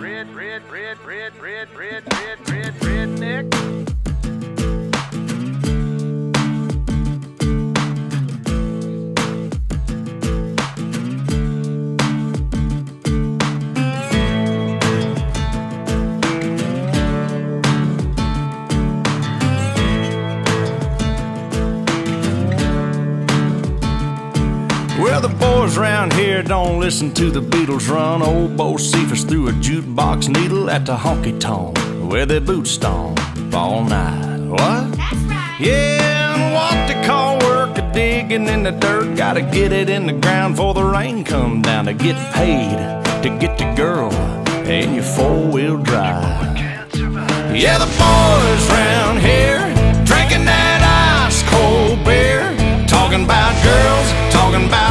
Red, red, red, red, red, red, red, red, redneck. Well, the boys round here don't listen to the Beatles run. Old Bocephus threw a jukebox needle at the honky tonk where their boots stomp all night. What? That's right. Yeah, and what they call work a digging in the dirt. Gotta get it in the ground before the rain come down to get paid to get the girl in your four wheel drive. Yeah, the boys round here drinking that ice cold beer, talking about girls, talking about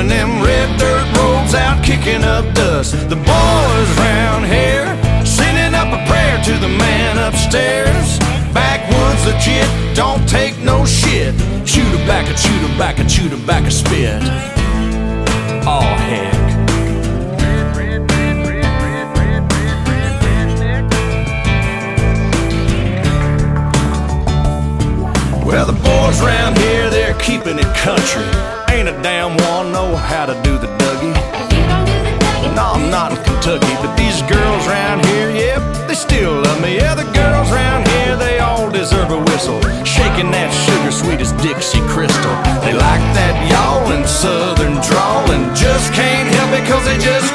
running them red dirt roads out kicking up dust. The boys round here sending up a prayer to the man upstairs. Backwoods legit, don't take no shit. Shoot a back, a shoot a back, a shoot a back, a spit. Oh heck. Well, the boys round here, they're keeping it country. Ain't a damn one know how to do the Dougie. Do no, I'm not in Kentucky, but these girls round here, yep, they still love me. Yeah, the girls round here, they all deserve a whistle. Shaking that sugar sweet as Dixie Crystal. They like that y'all and southern drawl and just can't help it cause they just